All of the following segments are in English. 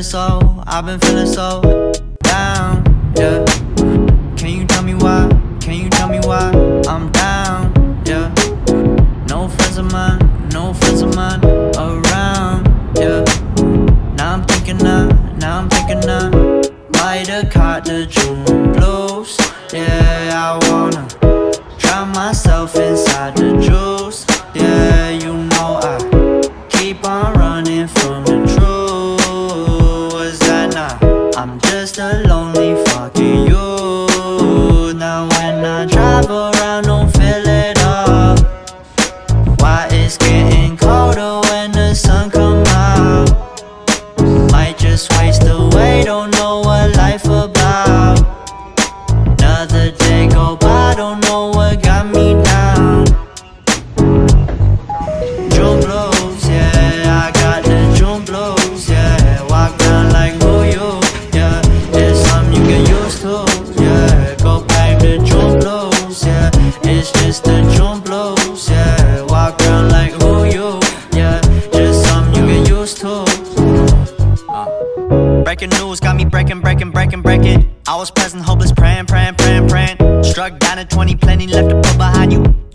Feeling so, I've been feeling so down, yeah. Can you tell me why? Can you tell me why I'm down, yeah? No friends of mine, no friends of mine around, yeah. Now I'm thinking now, now I'm thinking now. Might have caught the June blues, yeah. Another day go by, don't know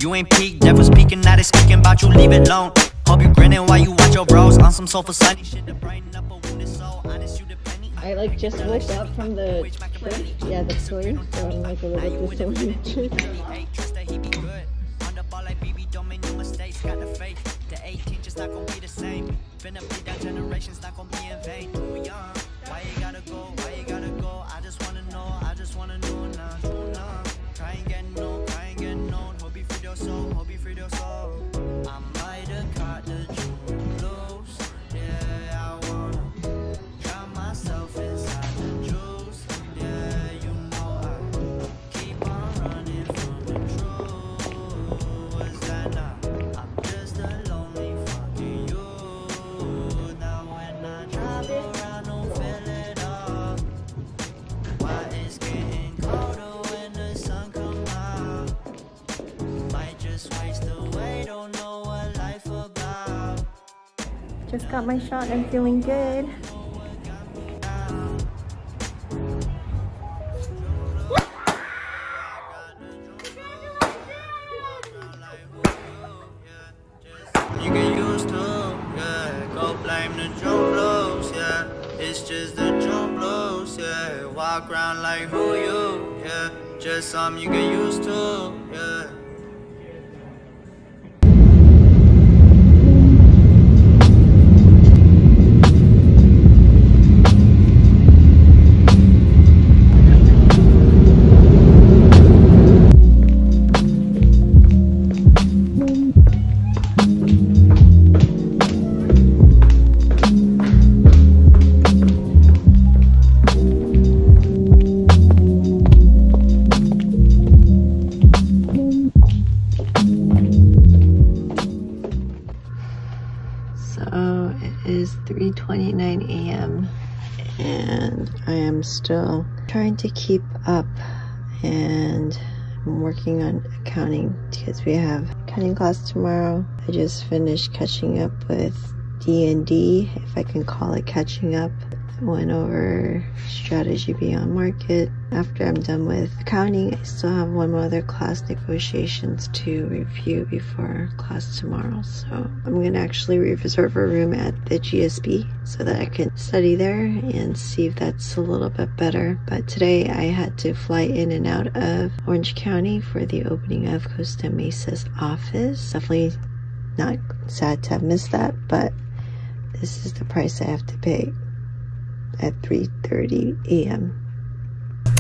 you. Ain't peaked, devil's speaking, now they speaking about you, leave it alone. Hope you grinning while you watch your bros on some sofa sunny shit to brighten up a wounded soul. Honest, you penny. I like just woke up from the church. Yeah, the story. So I'm like a little bit disoriented. Hey, Trista, he be good. On the ball like BB, don't make no mistakes. Got the faith. The 18 just not gonna be the same. Finna be that generation's not gonna be in vain. Just got my shot. And I'm feeling good. You get used to, yeah. Go blame the June blues, yeah. It's just the June blues, yeah. Walk around like who you, yeah. Just something you get used to, trying to keep up and I'm working on accounting because we have accounting class tomorrow. I just finished catching up with D&D, if I can call it catching up. Went over strategy beyond market. After I'm done with accounting, I still have one more other class negotiations to review before class tomorrow. So I'm gonna actually reserve a room at the GSB so that I can study there and see if that's a little bit better. But today I had to fly in and out of Orange County for the opening of Costa Mesa's office. Definitely not sad to have missed that, but this is the price I have to pay at 3:30 a.m.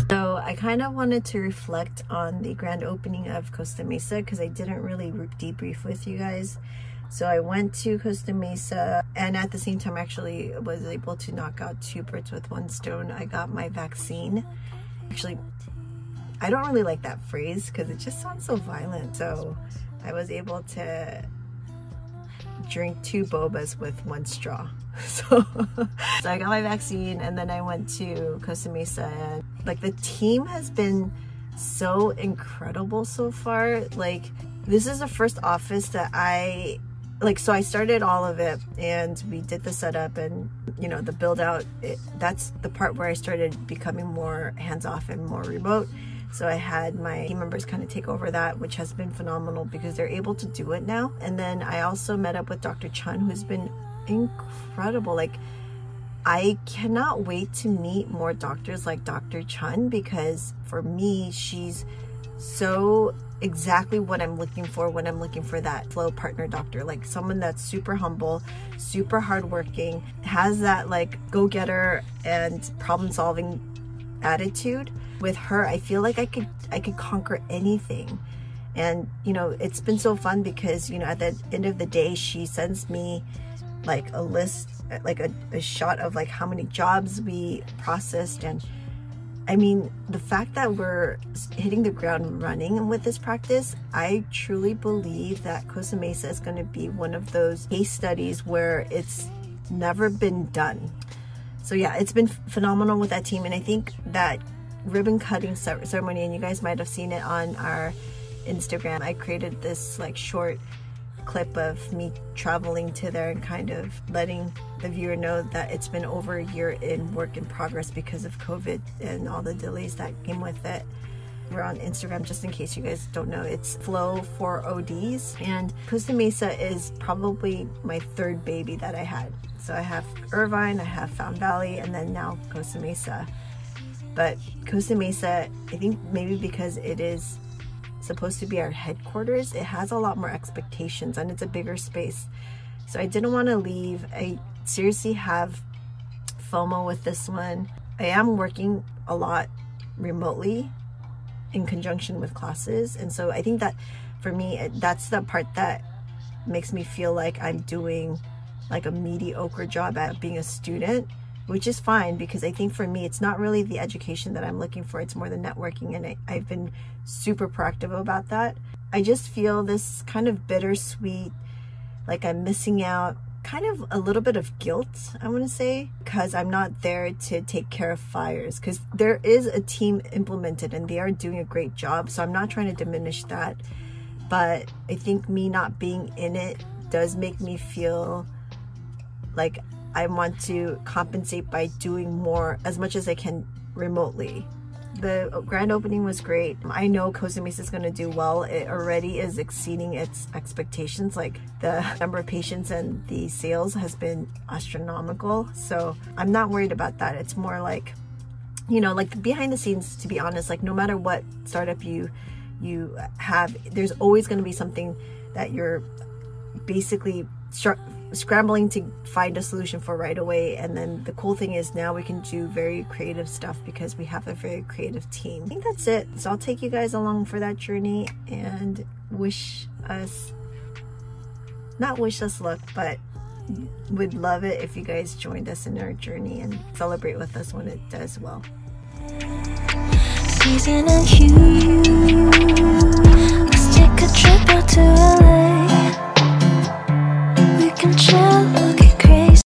So I kind of wanted to reflect on the grand opening of Costa Mesa because I didn't really debrief with you guys. So I went to Costa Mesa and at the same time actually was able to knock out two birds with one stone. I got my vaccine. Actually, I don't really like that phrase because it just sounds so violent. So I was able to drink two bobas with one straw. So, so I got my vaccine and then I went to Costa Mesa and like the team has been so incredible so far. Like this is the first office that I like so i started all of it and we did the setup and you know the build out it, that's the part where i started becoming more hands off and more remote so I had my team members kind of take over that, which has been phenomenal because they're able to do it now. And then I also met up with Dr. Chun, who's been incredible. Like, I cannot wait to meet more doctors like Dr. Chun because for me, she's so exactly what I'm looking for when I'm looking for that FLOE partner doctor. Like someone that's super humble, super hardworking, has that like go getter and problem solving attitude. With her i feel like i could i could conquer anything. And you know it's been so fun because you know at the end of the day she sends me like a list like a, a shot of like how many jobs we processed. And I mean, the fact that we're hitting the ground running with this practice, I truly believe that Costa Mesa is going to be one of those case studies where it's never been done. So yeah, it's been phenomenal with that team. And I think that ribbon cutting ceremony and you guys might have seen it on our Instagram. I created this like short clip of me traveling to there and kind of letting the viewer know that it's been over a year in work in progress because of COVID and all the delays that came with it. We're on Instagram just in case you guys don't know. It's FLOE for ODs and Costa Mesa is probably my third baby that I had. So I have Irvine, I have Fountain Valley, and then now Costa Mesa. But Costa Mesa, I think maybe because it is supposed to be our headquarters, it has a lot more expectations and it's a bigger space. So I didn't want to leave. I seriously have FOMO with this one. I am working a lot remotely in conjunction with classes. And so I think that for me, that's the part that makes me feel like I'm doing like a mediocre job at being a student which is fine because I think for me, it's not really the education that I'm looking for. It's more the networking. And I, I've been super proactive about that. I just feel this kind of bittersweet, like I'm missing out, kind of a little bit of guilt, I want to say, because I'm not there to take care of fires. Because there is a team implemented and they are doing a great job. So I'm not trying to diminish that. But I think me not being in it does make me feel like I want to compensate by doing more as much as I can remotely. The grand opening was great. I know Costa Mesa is going to do well. It already is exceeding its expectations. Like the number of patients and the sales has been astronomical. So I'm not worried about that. It's more like, you know, like behind the scenes, to be honest, like no matter what startup you you have, there's always going to be something that you're basically scrambling to find a solution for right away. And then the cool thing is now we can do very creative stuff because we have a very creative team. I think that's it. So i'll take you guys along for that journey and wish us not wish us luck but would love it if you guys joined us in our journey and celebrate with us when it does well. Season hue let's take a trip out to LA